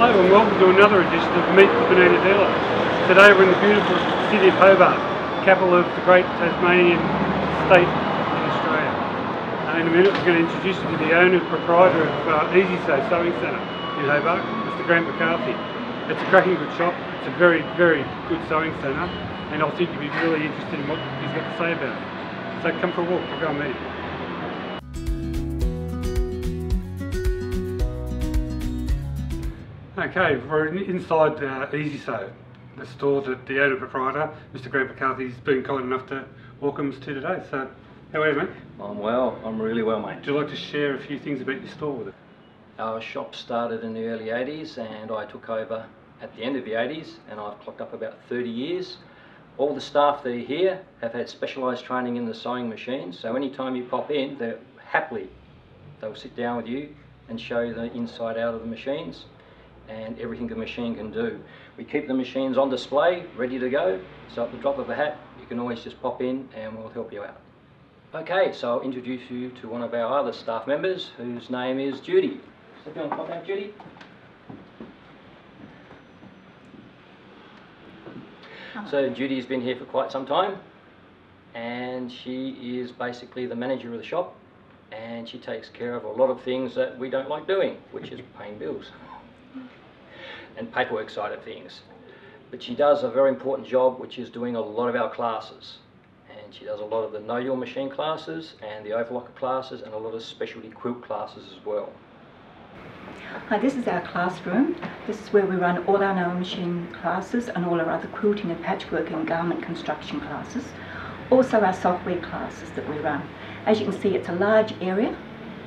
Hello and welcome to another edition of Meet the Bernina Dealer. Today we're in the beautiful city of Hobart, capital of the great Tasmanian state in Australia. And in a minute we're going to introduce you to the owner and proprietor of uh, Easy Sew Sewing Centre in Hobart, Mr Grant McCarthy. It's a cracking good shop, it's a very, very good sewing centre and I think you'll be really interested in what he's got to say about it. So come for a walk, we'll go and meet him. Okay, we're inside uh, Easy Sew, the store that the owner proprietor, Mr. Grant McCarthy, has been kind enough to welcome us to today. So, how are you, mate? I'm well. I'm really well, mate. Would you like to share a few things about your store with us? Our shop started in the early 80s and I took over at the end of the 80s and I've clocked up about 30 years. All the staff that are here have had specialised training in the sewing machine, so anytime you pop in, they're happily, they'll sit down with you and show you the inside out of the machines and everything the machine can do. We keep the machines on display, ready to go, so at the drop of a hat, you can always just pop in and we'll help you out. Okay, so I'll introduce you to one of our other staff members, whose name is Judy. So pop out, Judy. So Judy's been here for quite some time and she is basically the manager of the shop and she takes care of a lot of things that we don't like doing, which is paying bills and paperwork side of things. But she does a very important job, which is doing a lot of our classes. And she does a lot of the Know Your Machine classes and the Overlocker classes and a lot of specialty quilt classes as well. Hi, this is our classroom. This is where we run all our Know Machine classes and all our other quilting and patchwork and garment construction classes. Also our software classes that we run. As you can see, it's a large area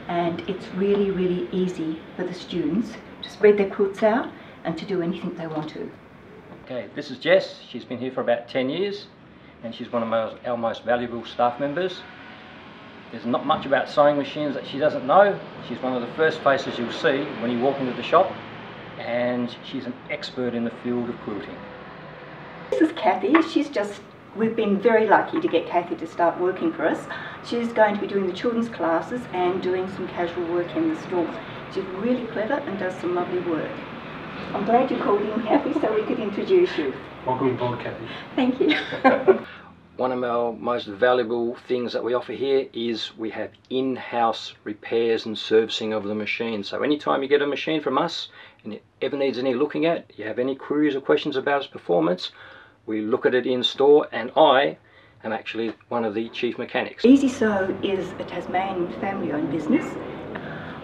and it's really, really easy for the students to spread their quilts out and to do anything they want to. Okay, this is Jess. She's been here for about 10 years and she's one of our, our most valuable staff members. There's not much about sewing machines that she doesn't know. She's one of the first faces you'll see when you walk into the shop and she's an expert in the field of quilting. This is Kathy. She's just, we've been very lucky to get Kathy to start working for us. She's going to be doing the children's classes and doing some casual work in the store. She's really clever and does some lovely work. I'm glad you called in, Kathy, so we could introduce you. Welcome aboard, Kathy. Thank you. One of our most valuable things that we offer here is we have in-house repairs and servicing of the machine. So anytime you get a machine from us and it ever needs any looking at, you have any queries or questions about its performance, we look at it in store and I am actually one of the chief mechanics. Easy Sew is a Tasmanian family owned business.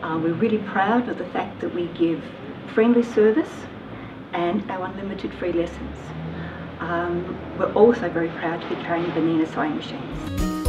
Uh, we're really proud of the fact that we give friendly service and our unlimited free lessons. Um, we're also very proud to be carrying Bernina sewing machines.